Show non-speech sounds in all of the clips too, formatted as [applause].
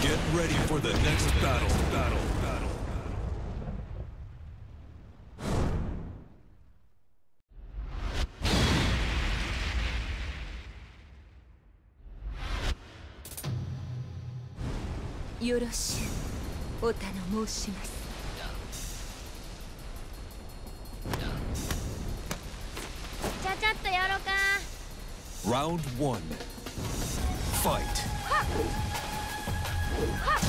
Get ready for the next battle. Battle. Battle. Yoroshu, one. Fight. KO.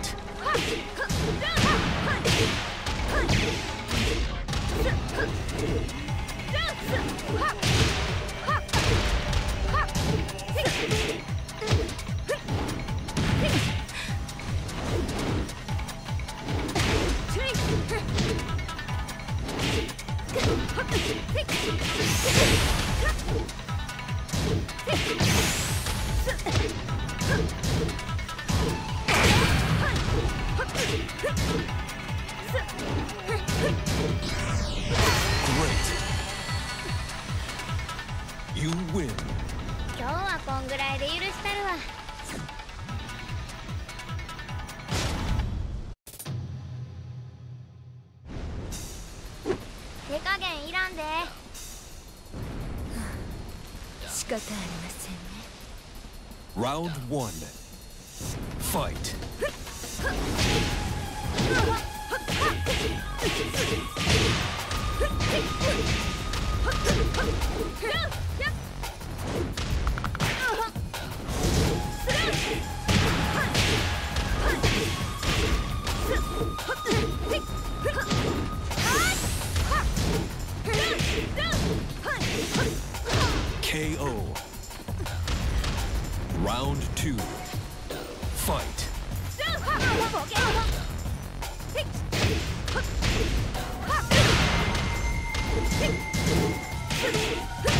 加減いらんで仕方ありませんね Round one. Fight. [laughs] Hey!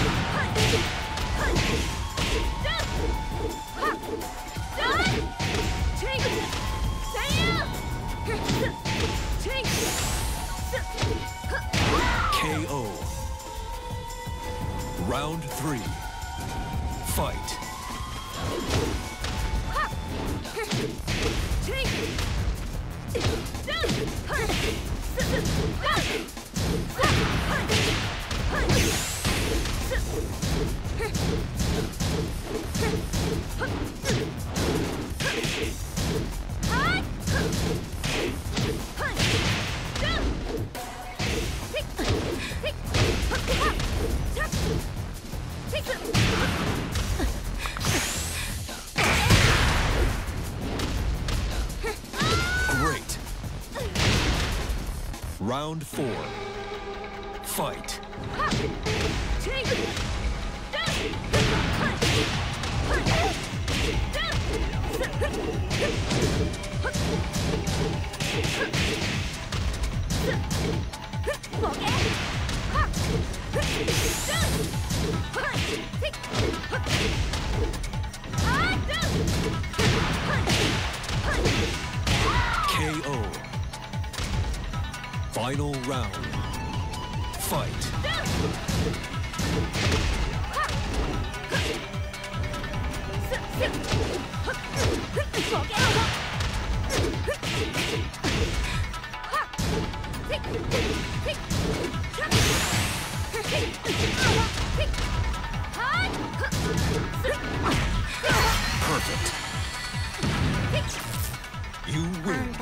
Round four. Fight. Perfect. You あ win.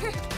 OK!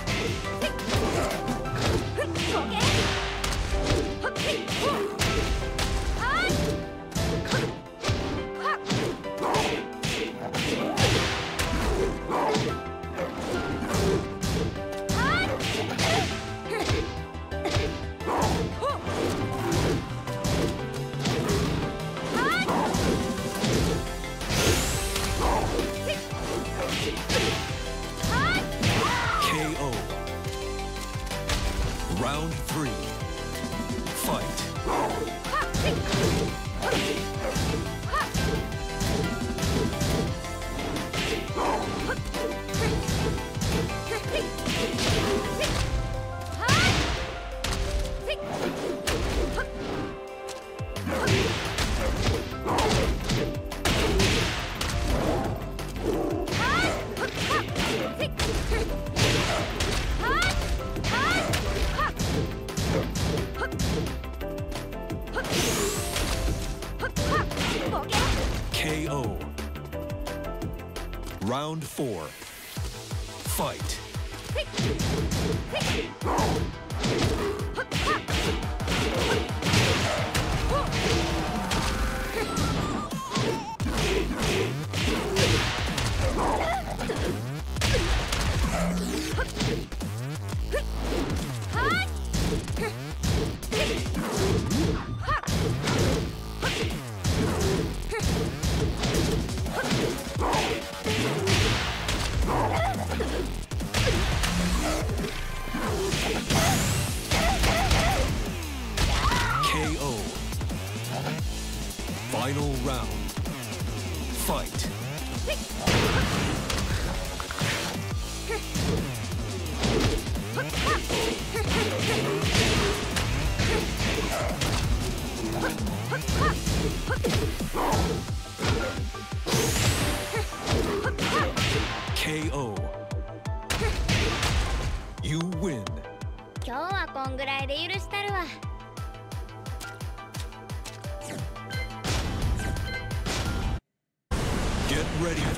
Round four. Fight. Final round. Fight. KO. [laughs]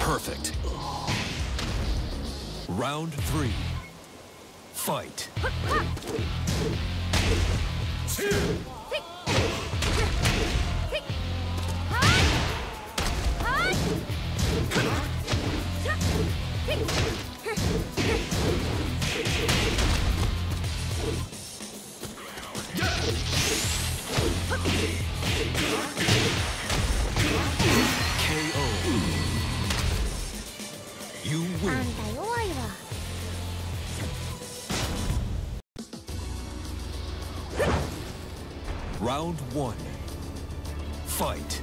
Perfect. Round three. Fight. Round one. Fight.